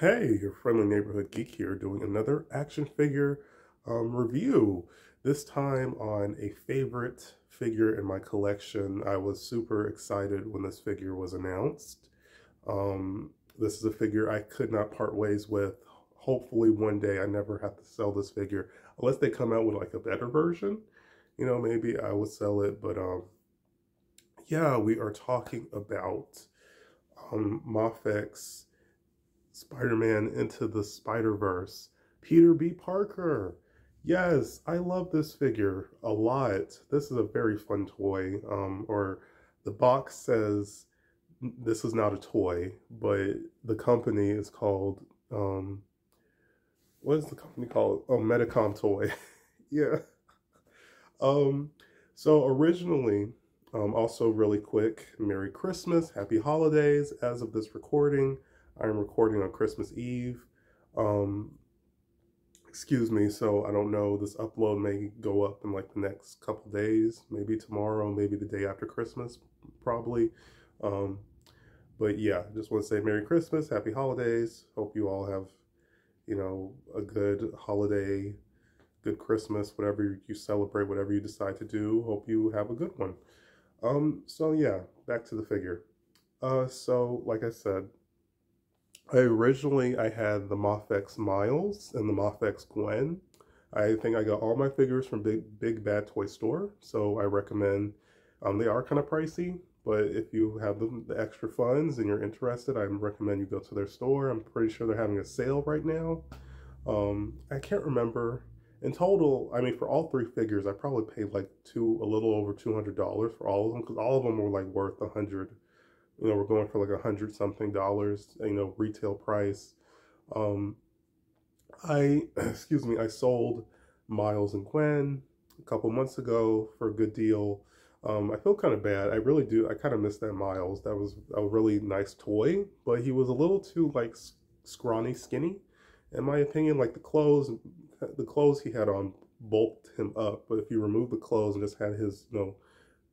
Hey, your friendly neighborhood geek here doing another action figure um, review. This time on a favorite figure in my collection. I was super excited when this figure was announced. Um, this is a figure I could not part ways with. Hopefully one day I never have to sell this figure unless they come out with like a better version. You know, maybe I would sell it, but um, yeah, we are talking about um, Mafex Spider-Man Into the Spider-Verse. Peter B. Parker. Yes, I love this figure a lot. This is a very fun toy. Um, or the box says this is not a toy, but the company is called, um, what is the company called? Oh, Medicom Toy. yeah. Um, so originally, um, also really quick, Merry Christmas, Happy Holidays. As of this recording, I'm recording on Christmas Eve. Um, excuse me, so I don't know, this upload may go up in like the next couple days, maybe tomorrow, maybe the day after Christmas, probably. Um, but yeah, just want to say Merry Christmas, Happy Holidays. Hope you all have, you know, a good holiday, good Christmas, whatever you celebrate, whatever you decide to do. Hope you have a good one. Um, so yeah, back to the figure. Uh, so like I said, I originally I had the Mafex Miles and the Mafex Gwen. I think I got all my figures from Big Big Bad Toy Store, so I recommend. Um, they are kind of pricey, but if you have the, the extra funds and you're interested, I recommend you go to their store. I'm pretty sure they're having a sale right now. Um, I can't remember. In total, I mean, for all three figures, I probably paid like two, a little over two hundred dollars for all of them because all of them were like worth a hundred you know, we're going for like a hundred something dollars, you know, retail price. Um, I, excuse me, I sold Miles and Gwen a couple months ago for a good deal. Um, I feel kind of bad. I really do. I kind of miss that Miles. That was a really nice toy, but he was a little too like scrawny, skinny, in my opinion. Like the clothes, the clothes he had on bulked him up. But if you remove the clothes and just had his, you know,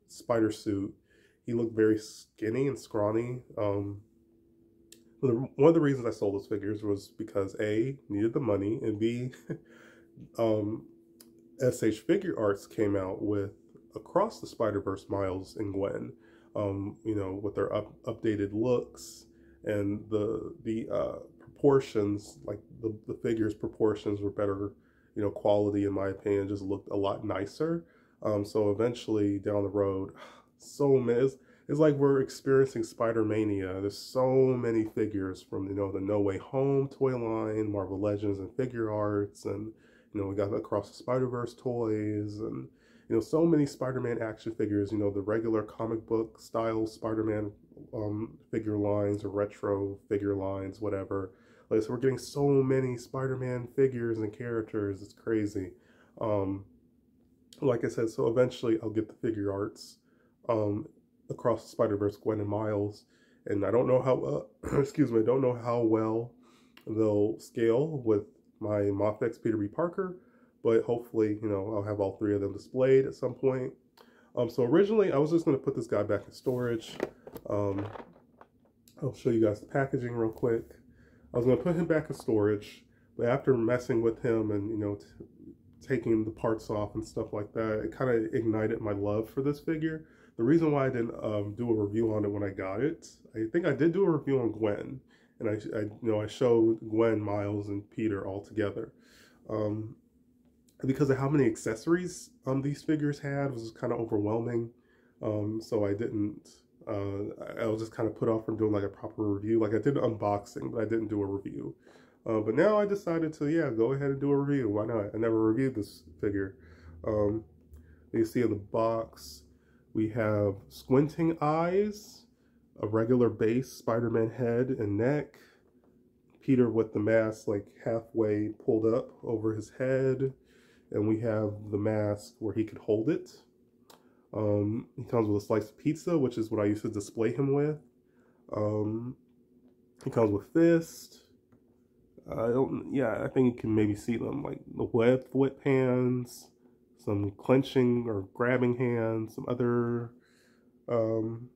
spider suit, he looked very skinny and scrawny. Um, one of the reasons I sold those figures was because A, needed the money, and B, um, SH Figuarts came out with Across the Spider-Verse Miles and Gwen, um, you know, with their up, updated looks and the the uh, proportions, like the, the figures proportions were better, you know, quality in my opinion, just looked a lot nicer. Um, so eventually down the road, so many. It's, it's like we're experiencing Spider Mania. There's so many figures from you know the No Way Home toy line, Marvel Legends, and Figuarts, and you know we got across the Spider Verse toys, and you know so many Spider Man action figures. You know the regular comic book style Spider Man um, figure lines or retro figure lines, whatever. Like so, we're getting so many Spider Man figures and characters. It's crazy. Um, like I said, so eventually I'll get the Figuarts um, across Spider Verse, Gwen and Miles, and I don't know how. Uh, excuse me, I don't know how well they'll scale with my Mafex Peter B. Parker, but hopefully, you know, I'll have all three of them displayed at some point. Um, so originally, I was just going to put this guy back in storage. Um, I'll show you guys the packaging real quick. I was going to put him back in storage, but after messing with him and, you know, taking the parts off and stuff like that, it kind of ignited my love for this figure. The reason why I didn't um, do a review on it when I got it, I think I did do a review on Gwen, and I, I you know, I showed Gwen, Miles, and Peter all together. Um, because of how many accessories um, these figures had was kind of overwhelming. Um, so I didn't, uh, I was just kind of put off from doing like a proper review. Like I did unboxing, but I didn't do a review. Uh, but now I decided to, yeah, go ahead and do a review. Why not? I never reviewed this figure. Um, you see in the box, we have squinting eyes, a regular base Spider-Man head and neck, Peter with the mask like halfway pulled up over his head, and we have the mask where he could hold it. Um, he comes with a slice of pizza, which is what I used to display him with. Um, he comes with fist. I don't, yeah, I think you can maybe see them, like the web hands, some clenching or grabbing hands, some other um,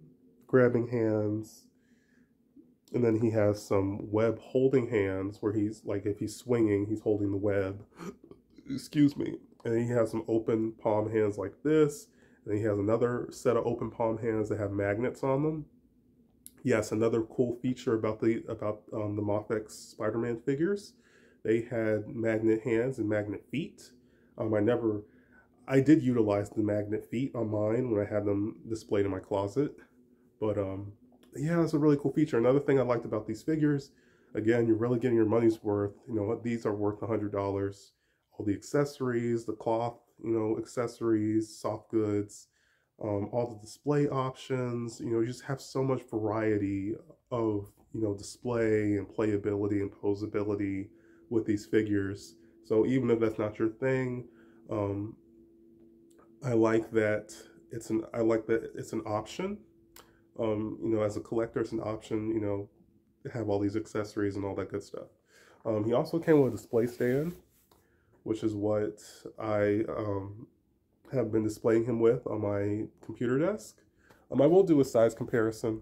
grabbing hands. And then he has some web holding hands where he's like, if he's swinging, he's holding the web. Excuse me. And he has some open palm hands like this. And he has another set of open palm hands that have magnets on them. Yes, another cool feature about the about um, the Mafex Spider-Man figures, they had magnet hands and magnet feet. Um, I never, I did utilize the magnet feet on mine when I had them displayed in my closet, but um, yeah, that's a really cool feature. Another thing I liked about these figures, again, you're really getting your money's worth. You know what? These are worth a hundred dollars. All the accessories, the cloth, you know, accessories, soft goods, um, all the display options. You know, you just have so much variety of you know display and playability and posability with these figures. So even if that's not your thing, um, I like that it's an I like that it's an option um, you know, as a collector, it's an option, you know, have all these accessories and all that good stuff. Um, he also came with a display stand, which is what I um, have been displaying him with on my computer desk. Um, I will do a size comparison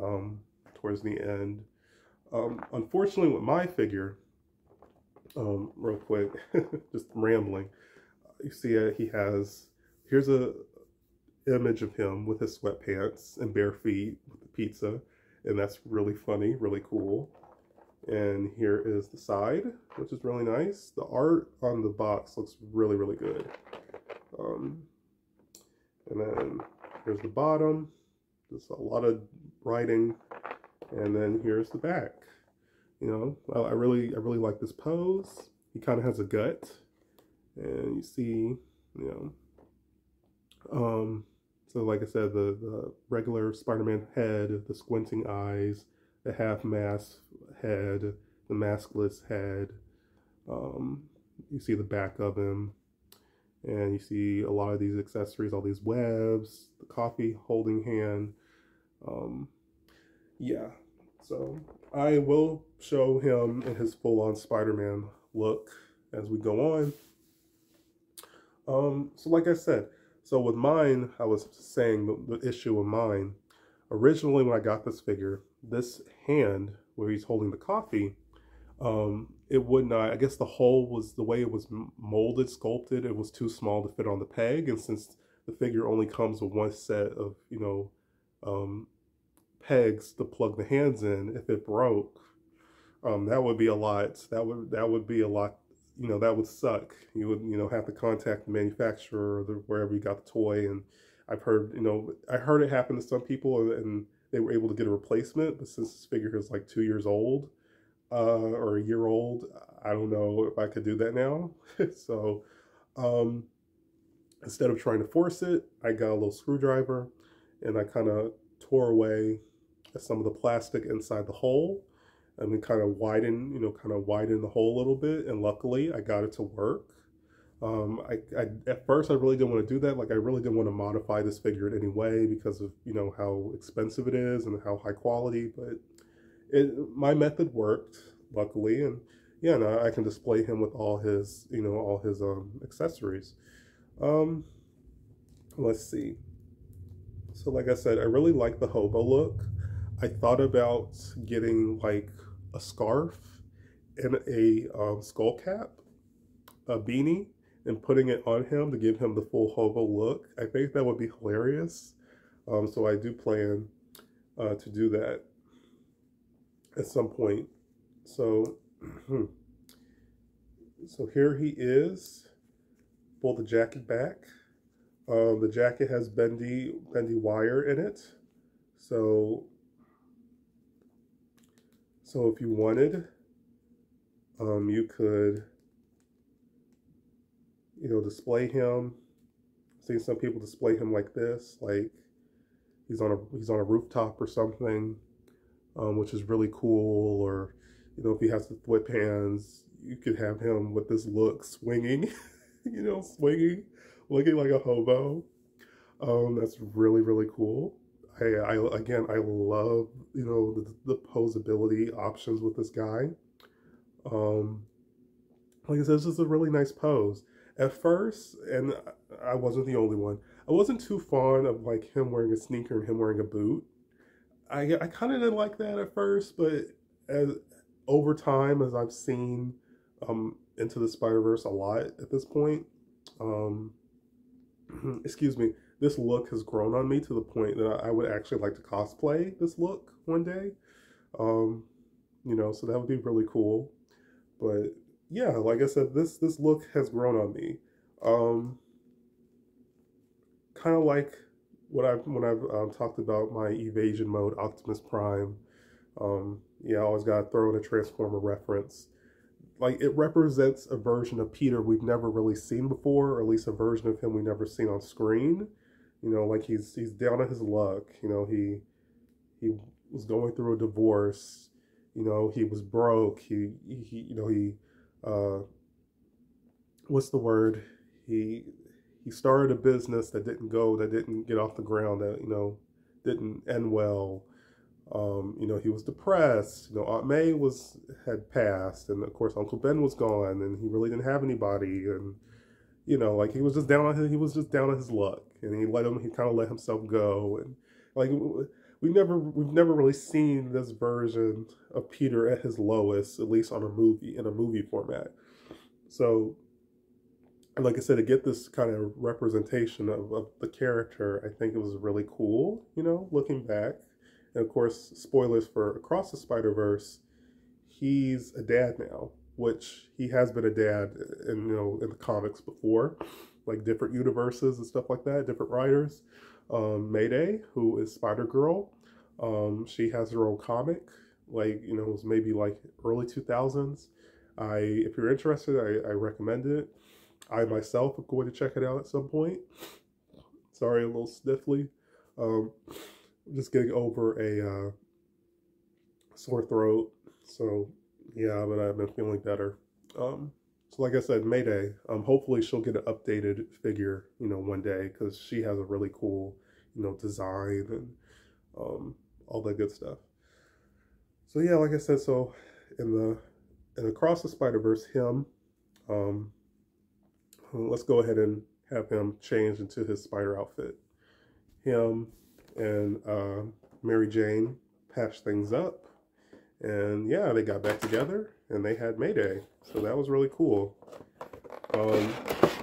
um, towards the end. Um, unfortunately, with my figure, um, real quick, just rambling, you see uh, he has, here's a, image of him with his sweatpants and bare feet with the pizza. And that's really funny, really cool. And here is the side, which is really nice. The art on the box looks really, really good. Um, and then here's the bottom. There's a lot of writing. And then here's the back. You know, I really, I really like this pose. He kind of has a gut. And you see, you know, um, so like I said, the, the regular Spider-Man head, the squinting eyes, the half mask head, the maskless head. Um, you see the back of him. And you see a lot of these accessories, all these webs, the coffee holding hand. Um, yeah, so I will show him in his full-on Spider-Man look as we go on. Um, so like I said, so with mine, I was saying the, the issue with mine, originally when I got this figure, this hand where he's holding the coffee, um, it would not, I guess the hole was, the way it was molded, sculpted, it was too small to fit on the peg. And since the figure only comes with one set of, you know, um, pegs to plug the hands in, if it broke, um, that would be a lot, that would, that would be a lot you know, that would suck. You would, you know, have to contact the manufacturer or the, wherever you got the toy. And I've heard, you know, I heard it happen to some people and they were able to get a replacement. But since this figure is like two years old uh, or a year old, I don't know if I could do that now. so um, instead of trying to force it, I got a little screwdriver and I kind of tore away some of the plastic inside the hole and then kind of widen, you know, kind of widen the hole a little bit. And luckily, I got it to work. Um, I, I, at first I really didn't want to do that. Like I really didn't want to modify this figure in any way because of you know how expensive it is and how high quality. But it my method worked luckily, and yeah, now I can display him with all his you know all his um, accessories. Um, let's see. So like I said, I really like the hobo look. I thought about getting like a scarf and a um, skull cap, a beanie, and putting it on him to give him the full hobo look. I think that would be hilarious. Um, so I do plan uh, to do that at some point. So, so here he is. Pull the jacket back. Um, the jacket has bendy bendy wire in it. So so if you wanted, um, you could, you know, display him. See some people display him like this, like he's on a he's on a rooftop or something, um, which is really cool. Or you know, if he has the flip hands, you could have him with this look swinging, you know, swinging, looking like a hobo. Um, that's really really cool. I, I again, I love you know the, the posability options with this guy. Um, like I said, this is a really nice pose. At first, and I wasn't the only one. I wasn't too fond of like him wearing a sneaker and him wearing a boot. I I kind of didn't like that at first, but as over time, as I've seen um, into the Spider Verse a lot at this point, um, excuse me, this look has grown on me to the point that I would actually like to cosplay this look one day. Um, you know, so that would be really cool. But yeah, like I said, this this look has grown on me. Um, kind of like what I've when I've um, talked about my evasion mode, Optimus Prime. Um, yeah, I always got to throw in a Transformer reference. Like it represents a version of Peter we've never really seen before, or at least a version of him we've never seen on screen. You know, like he's he's down on his luck. You know, he he was going through a divorce. You know, he was broke. He he you know he uh what's the word? He he started a business that didn't go, that didn't get off the ground, that you know didn't end well. Um, you know, he was depressed. You know, Aunt May was had passed, and of course Uncle Ben was gone, and he really didn't have anybody, and you know, like he was just down on his, he was just down on his luck, and he let him, he kind of let himself go, and like we've never, we've never really seen this version of Peter at his lowest, at least on a movie in a movie format. So, like I said, to get this kind of representation of, of the character, I think it was really cool. You know, looking back, and of course, spoilers for Across the Spider Verse, he's a dad now which he has been a dad in you know in the comics before, like different universes and stuff like that, different writers. Um, Mayday, who is Spider Girl, um, she has her own comic, like you know, it was maybe like early two thousands. I, if you're interested, I, I recommend it. I myself am going to check it out at some point. Sorry, a little sniffly. Um, just getting over a uh, sore throat, so yeah, but I've been feeling better. Um, so like I said, Mayday, um, hopefully she'll get an updated figure, you know, one day because she has a really cool, you know, design and um, all that good stuff. So yeah, like I said, so in the and across the Spider Verse, him, um, let's go ahead and have him change into his spider outfit. Him and uh, Mary Jane patch things up and yeah, they got back together and they had Mayday. So that was really cool. Um,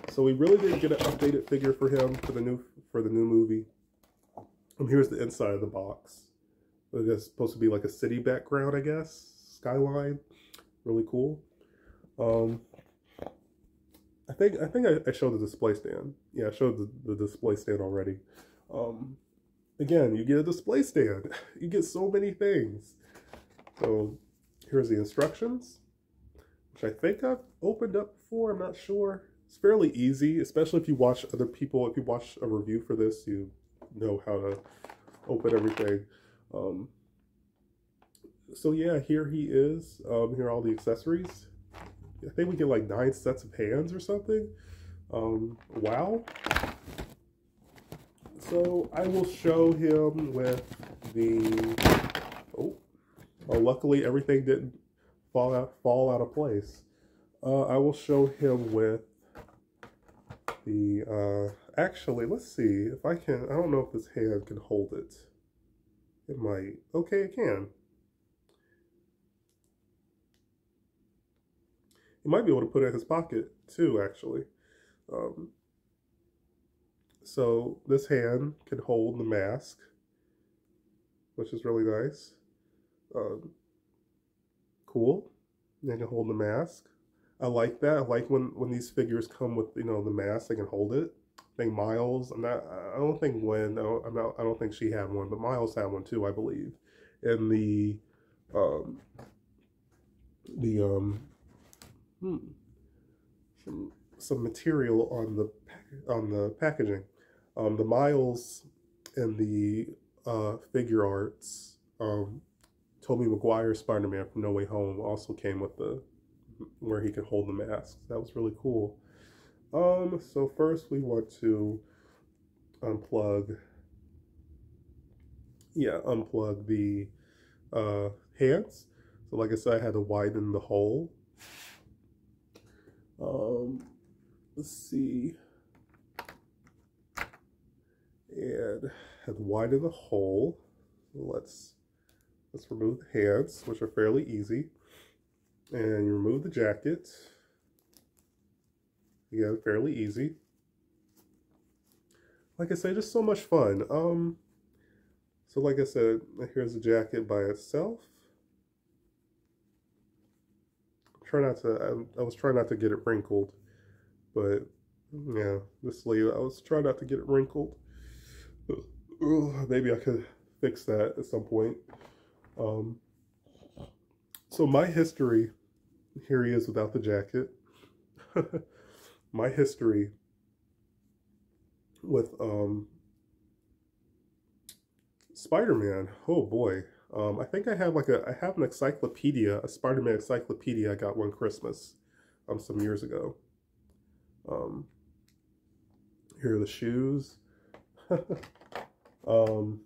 so we really didn't get an updated figure for him for the new for the new movie. And here's the inside of the box. It's supposed to be like a city background, I guess. Skyline. Really cool. Um, I think I think I, I, showed the display stand. Yeah, I showed the, the display stand already. Um, again, you get a display stand. You get so many things. So here's the instructions, which I think I've opened up before. I'm not sure. It's fairly easy, especially if you watch other people. If you watch a review for this, you know how to open everything. Um, so yeah, here he is. Um, here are all the accessories. I think we get like nine sets of hands or something. Um, wow. So I will show him with the, luckily, everything didn't fall out fall out of place. Uh, I will show him with the. Uh, actually, let's see if I can. I don't know if this hand can hold it. It might. Okay, it can. He might be able to put it in his pocket too, actually. Um, so this hand can hold the mask, which is really nice. Um, cool. They can hold the mask. I like that. I like when when these figures come with you know the mask. They can hold it. I think Miles. I'm not. I don't think Gwen. I don't, I'm not. I don't think she had one, but Miles had one too. I believe. And the um the um hmm, some some material on the on the packaging. Um, the Miles and the uh, Figuarts, um, Tobey Maguire Spider-Man from No Way Home also came with the where he could hold the mask. That was really cool. Um, so first we want to unplug yeah, unplug the uh, hands. So like I said, I had to widen the hole. Um, let's see. And had to widen the hole. let's let's remove the hands, which are fairly easy. And you remove the jacket. Again, fairly easy. Like I said, just so much fun. Um, so like I said, here's the jacket by itself. Try not to, I, I was trying not to get it wrinkled, but yeah, this sleeve, I was trying not to get it wrinkled. Maybe I could fix that at some point. Um, so my history, here he is without the jacket. my history with um, Spider-Man. Oh boy. Um, I think I have like a, I have an encyclopedia, a Spider-Man encyclopedia I got one Christmas um, some years ago. Um, here are the shoes. um,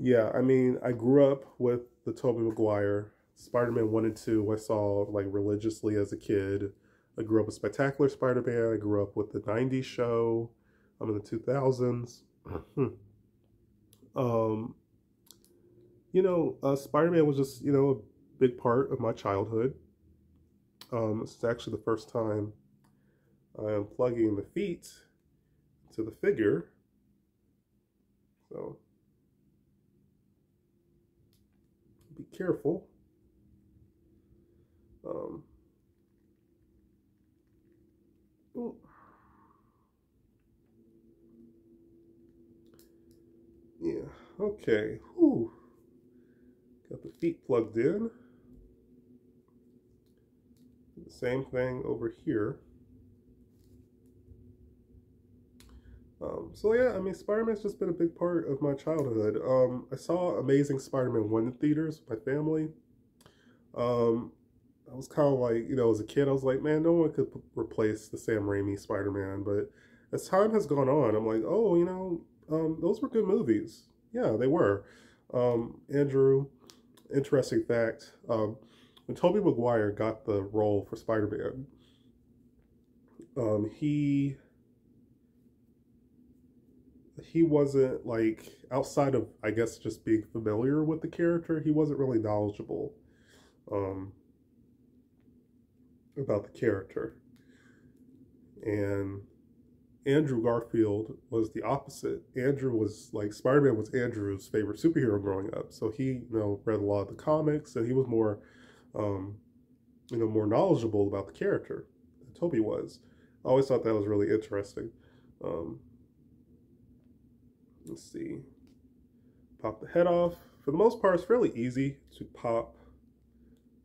yeah, I mean, I grew up with the Tobey Maguire. Spider-Man 1 and 2 I saw like religiously as a kid. I grew up with Spectacular Spider-Man. I grew up with the 90s show. I'm in the 2000s. um, you know, uh, Spider-Man was just, you know, a big part of my childhood. Um, this is actually the first time I am plugging the feet to the figure. So, be careful. Um, Yeah, okay. Whew. Got the feet plugged in. Same thing over here. Um, so yeah, I mean, Spider-Man's just been a big part of my childhood. Um, I saw Amazing Spider-Man 1 in theaters with my family. Um, I was kind of like, you know, as a kid, I was like, man, no one could replace the Sam Raimi Spider-Man. But as time has gone on, I'm like, oh, you know, um, those were good movies. Yeah, they were. Um, Andrew, interesting fact, um, when Tobey Maguire got the role for Spider-Man, um, he he wasn't like outside of I guess just being familiar with the character, he wasn't really knowledgeable um, about the character. And Andrew Garfield was the opposite. Andrew was like Spider Man was Andrew's favorite superhero growing up, so he you know read a lot of the comics and he was more, um, you know, more knowledgeable about the character. than Tobey was. I always thought that was really interesting. Um, let's see. Pop the head off. For the most part, it's fairly easy to pop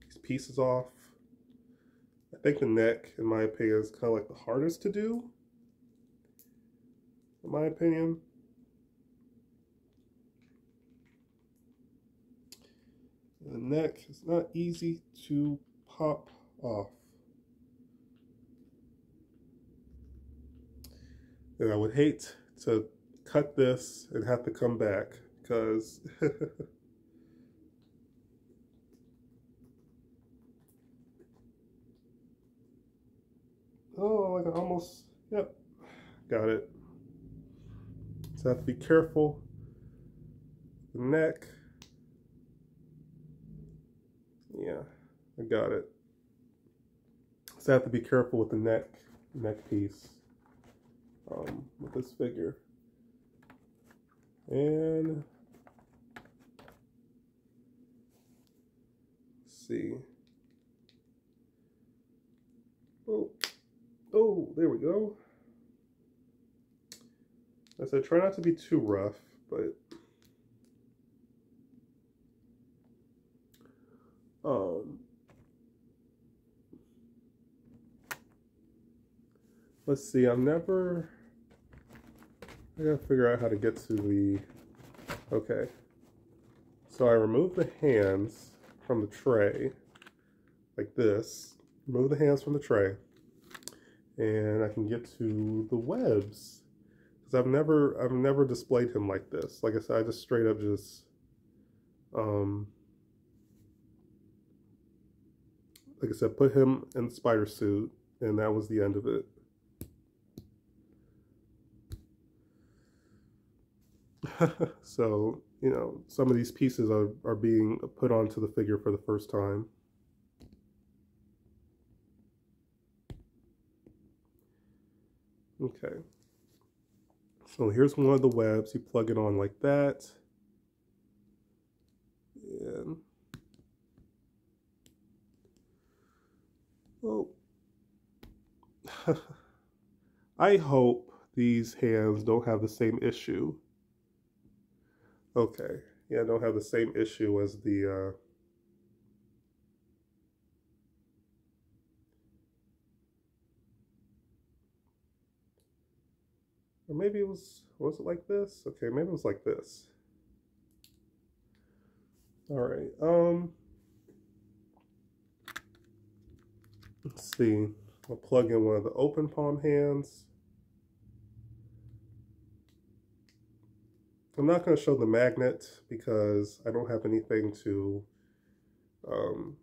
these pieces off. I think the neck, in my opinion, is kind of like the hardest to do in my opinion. The neck is not easy to pop off. And I would hate to cut this and have to come back because oh, I can almost, yep, got it. So I have to be careful. The neck. Yeah, I got it. So I have to be careful with the neck, neck piece um, with this figure. And see. Oh, oh, there we go. I said try not to be too rough, but um let's see, I'm never I gotta figure out how to get to the okay. So I remove the hands from the tray like this. Remove the hands from the tray. And I can get to the webs because I've never I've never displayed him like this. Like I said, I just straight up just um like I said, put him in the spider suit, and that was the end of it. so, you know, some of these pieces are, are being put onto the figure for the first time. Okay. So here's one of the webs. You plug it on like that. And oh, I hope these hands don't have the same issue. Okay, yeah, I don't have the same issue as the uh, Or maybe it was, was it like this? Okay, maybe it was like this. All right, um, let's see. I'll plug in one of the open palm hands. I'm not going to show the magnet because I don't have anything to um,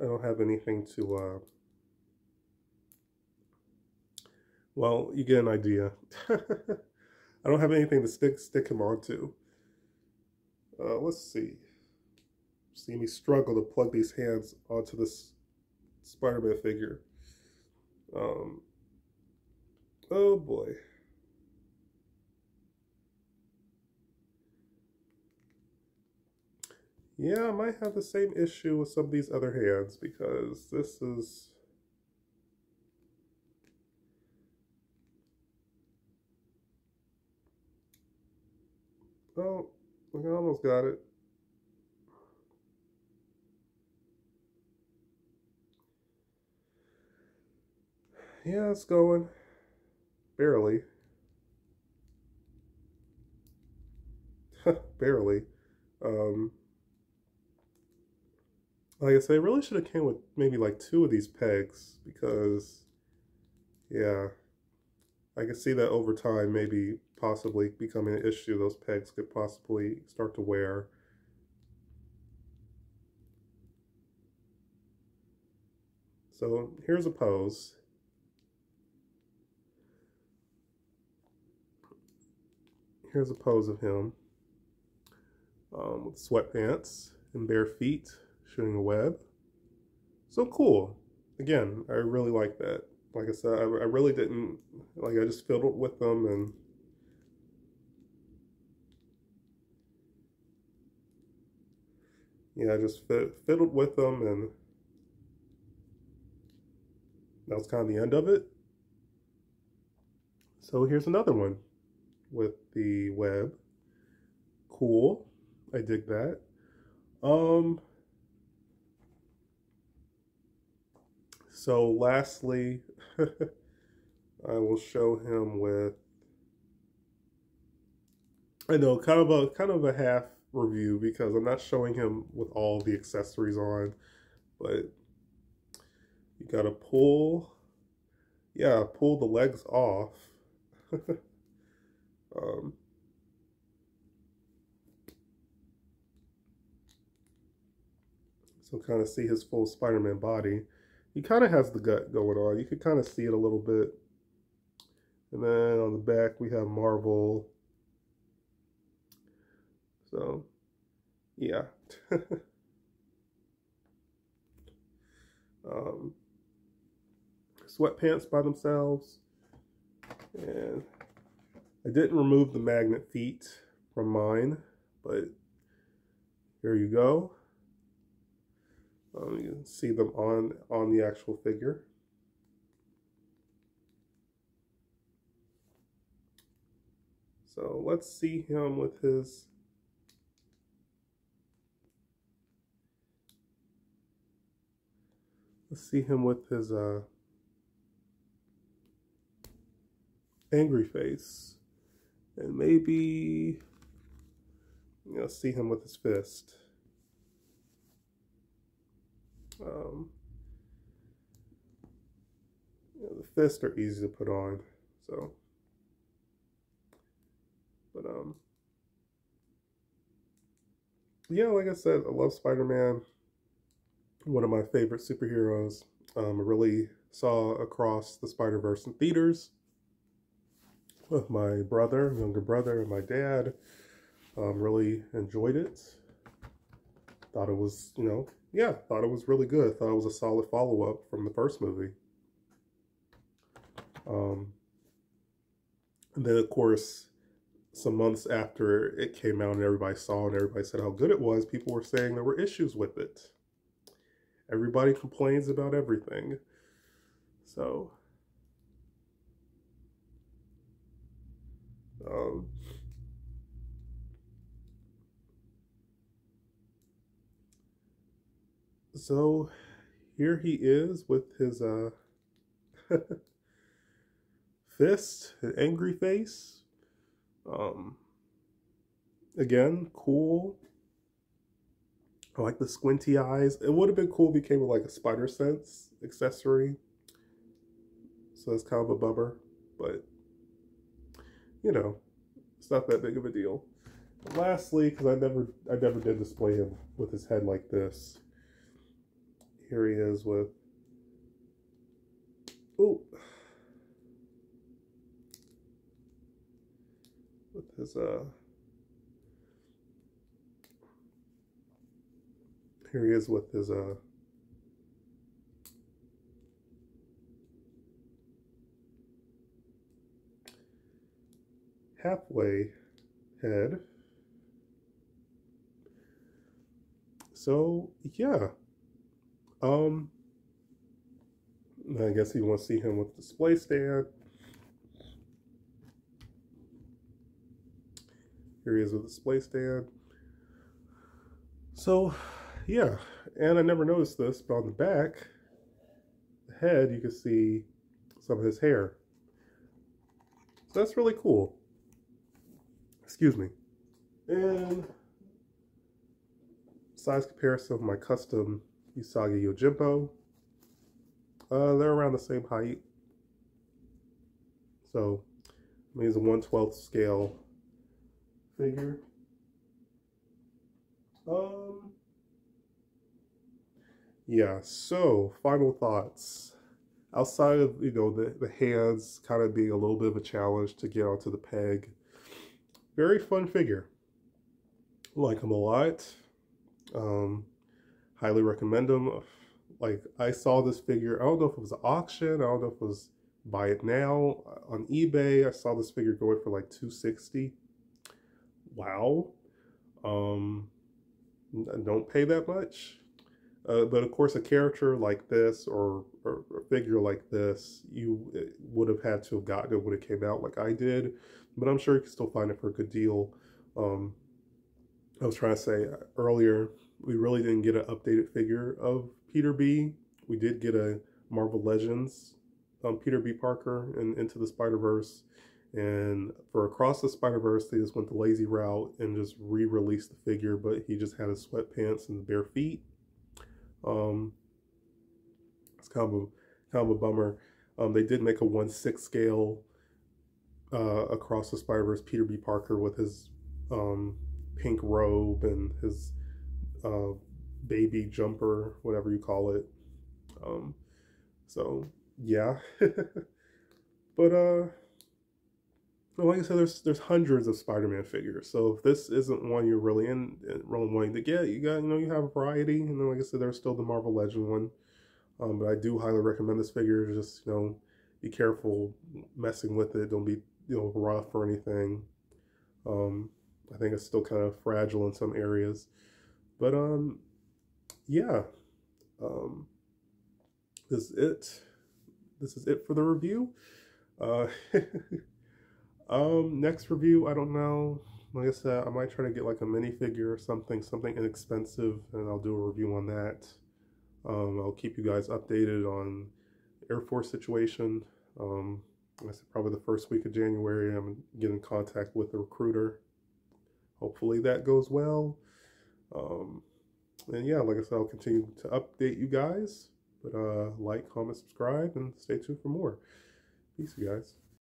I don't have anything to, uh, well, you get an idea. I don't have anything to stick stick him onto. Uh, let's see. See me struggle to plug these hands onto this Spider-Man figure. Um, oh boy. Yeah, I might have the same issue with some of these other hands because this is... Oh, I almost got it. Yeah, it's going. Barely. Barely. Um, like I say, I really should have came with maybe like two of these pegs because, yeah, I can see that over time maybe possibly becoming an issue. Those pegs could possibly start to wear. So here's a pose. Here's a pose of him um, with sweatpants and bare feet shooting a web. So cool. Again, I really like that. Like I said, I, I really didn't, like I just fiddled with them and yeah, I just fiddled with them and that was kind of the end of it. So here's another one with the web. Cool. I dig that. Um, So lastly, I will show him with, I know, kind of a kind of a half review because I'm not showing him with all the accessories on, but you gotta pull, yeah, pull the legs off. um, so kind of see his full Spider-Man body. He kind of has the gut going on. You can kind of see it a little bit. And then on the back, we have Marvel. So, yeah. um, sweatpants by themselves. And I didn't remove the magnet feet from mine, but here you go. Um, you can see them on, on the actual figure. So let's see him with his let's see him with his uh, angry face and maybe you know see him with his fist um, you know, the fists are easy to put on, so. But um, yeah, like I said, I love Spider-Man. one of my favorite superheroes. Um, I really saw across the Spider Verse in theaters my brother, younger brother, and my dad. Um, really enjoyed it. Thought it was, you know, yeah, thought it was really good. Thought it was a solid follow up from the first movie. Um, and then, of course, some months after it came out and everybody saw and everybody said how good it was, people were saying there were issues with it. Everybody complains about everything. So, um, so here he is with his uh, fist, an angry face. Um, again, cool. I like the squinty eyes. It would have been cool if it with like a spider sense accessory. So that's kind of a bummer, but you know, it's not that big of a deal. Lastly, because I never I never did display him with his head like this. Here he is with oh with his uh here he is with his uh halfway head so yeah um I guess you want to see him with the display stand Here he is with a display stand. So, yeah, and I never noticed this, but on the back, the head, you can see some of his hair. So that's really cool. Excuse me. And size comparison of my custom Usagi Yojimbo. Uh, they're around the same height. So, I mean, it's a 1 12th scale figure. Um, yeah, so final thoughts. Outside of, you know, the, the hands kind of being a little bit of a challenge to get onto the peg, very fun figure. Like him a lot. Um, highly recommend him. Like, I saw this figure, I don't know if it was an auction, I don't know if it was buy it now on eBay. I saw this figure going for like 260 wow. Um, don't pay that much. Uh, but of course, a character like this or, or, a figure like this, you uh, would have had to have gotten it when it came out, like I did. But I'm sure you can still find it for a good deal. Um, I was trying to say earlier, we really didn't get an updated figure of Peter B. We did get a Marvel Legends um, Peter B. Parker and Into the Spider Verse and for Across the Spider Verse, they just went the lazy route and just re released the figure, but he just had his sweatpants and bare feet. Um, it's kind of a, kind of a bummer. Um, they did make a 1 6 scale uh, Across the Spider Verse Peter B. Parker with his um, pink robe and his uh, baby jumper, whatever you call it. Um, so, yeah. but, uh, well, like I said, there's there's hundreds of Spider-Man figures. So if this isn't one you're really in, really wanting to get, you got you know you have a variety. And then like I said, there's still the Marvel Legend one. Um, but I do highly recommend this figure. Just you know, be careful messing with it. Don't be you know rough or anything. Um, I think it's still kind of fragile in some areas. But um, yeah. Um, this is it. This is it for the review. Uh, Um, next review, I don't know. Like I said, I might try to get like a minifigure or something, something inexpensive, and I'll do a review on that. Um, I'll keep you guys updated on Air Force situation. Um, I said probably the first week of January, I'm getting in contact with the recruiter. Hopefully that goes well. Um, and yeah, like I said, I'll continue to update you guys. But uh, like, comment, subscribe, and stay tuned for more. Peace, you guys.